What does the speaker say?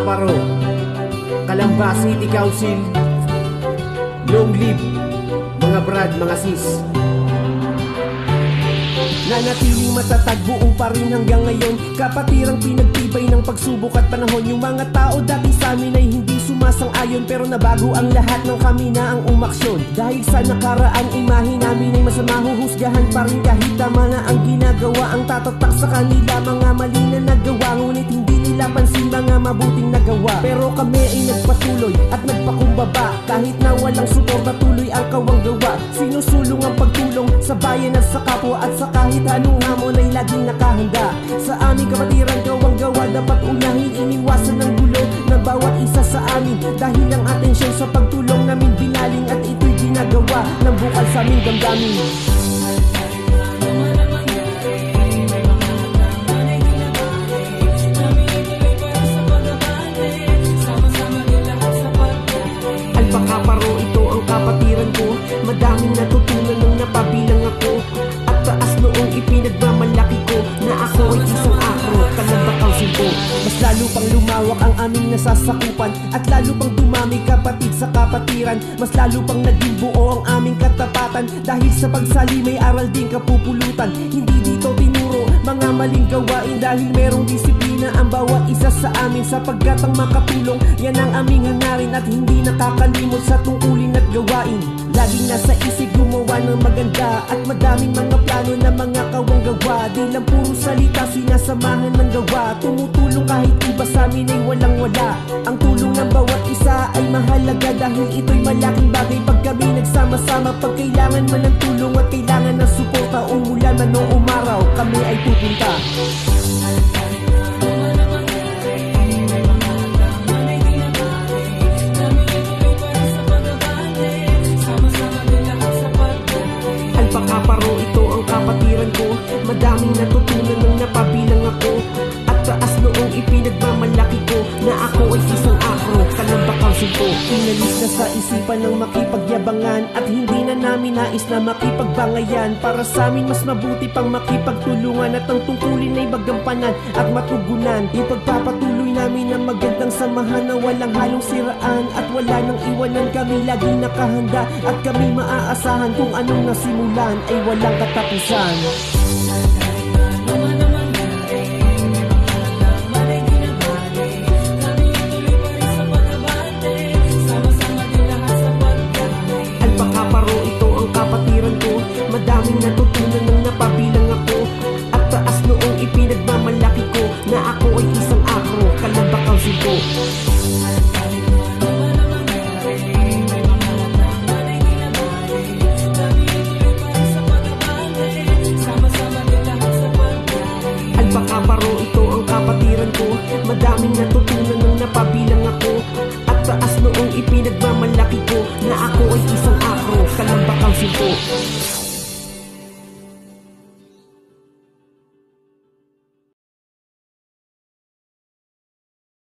Alpakaparo Kalamba City Council Long live Mga brad, mga sis. Nanatiling matatag buo pa rin hanggang ngayon. Kapatirang pinagtibay ng pagsubok at panahon. Yung mga tao dati sa amin ay hindi sumasang-ayon Pero nabago ang lahat ng kami na ang umaksyon. Dahil sa nakaraang imahe namin ay masama Huhusgahan pa rin kahit tama na ang ginagawa. Ang tatatak sa kanila mga mali na nagawa Ngunit hindi nila pansin mga mabuting nagawa. Pero kami ay nagpatuloy at nagpakumbaba Kahit na walang suporta tuloy ang kawang gawa. Sinusulong ang pagtulong sa bayan at sa kapwa At sa kahit anong hamon ay laging nakahanda. Sa aming kapatiran gawang bukal sa aming damdamin. Alpakaparo ito ang kapatiran ko. Madaming natutunan nung napabilang ako. At taas noong ipinagmamalaki ko Na ako ay isang akro. Kalambakaw simpo Mas lalo pang lumawak ang aming nasasakupan. At lalo pang dumami sa kapatiran. Mas lalo pang naging buo ang aming katapatan. Dahil sa pagsali may aral din kapupulutan. Hindi dito mga maling gawain Dahil merong disiplina ang bawat isa sa amin. Sapagkat ang makatulong yan ang aming hangarin At hindi nakakalimot sa tungkulin at gawain. Laging nasa isip gumawa ng maganda At madaming mga plano na mga kawang gawa. Di lang puro salita sinasamahan ng gawa. Tumutulong kahit iba sa amin ay walang wala. Ang tulong ng bawat isa ay mahalaga Dahil ito'y malaking bagay. Pag kami nagsama-sama Pag kailangan man ng tulong at kailangan ng suporta Umulan man o umaraw kami ay pupunta. Alpakaparo ito ang kapatiran ko. Madaming natutunan Simpo Inalis na sa isipan ng makipagyabangan At hindi na namin nais na makipagbangayan. Para sa amin mas mabuti pang makipagtulungan At ang tungkulin ay magampanan at matugunan. Ipagpapatuloy namin ang magandang samahan Na walang halong siraan At wala nang iwanan. Kami laging nakahanda At kami maaasahan kung anong nasimulan Ay walang katapusan Madaming natutunan nung napabilang ako. At taas noong ipinagmamalaki ko Na ako ay isang akro Kalambakaw simpo Alpakaparo ito ang kapatiran ko. Madaming natutunan nung napabilang ako. At taas noong ipinagmamalaki ko Na ako ay isang akro Kalambakaw simpo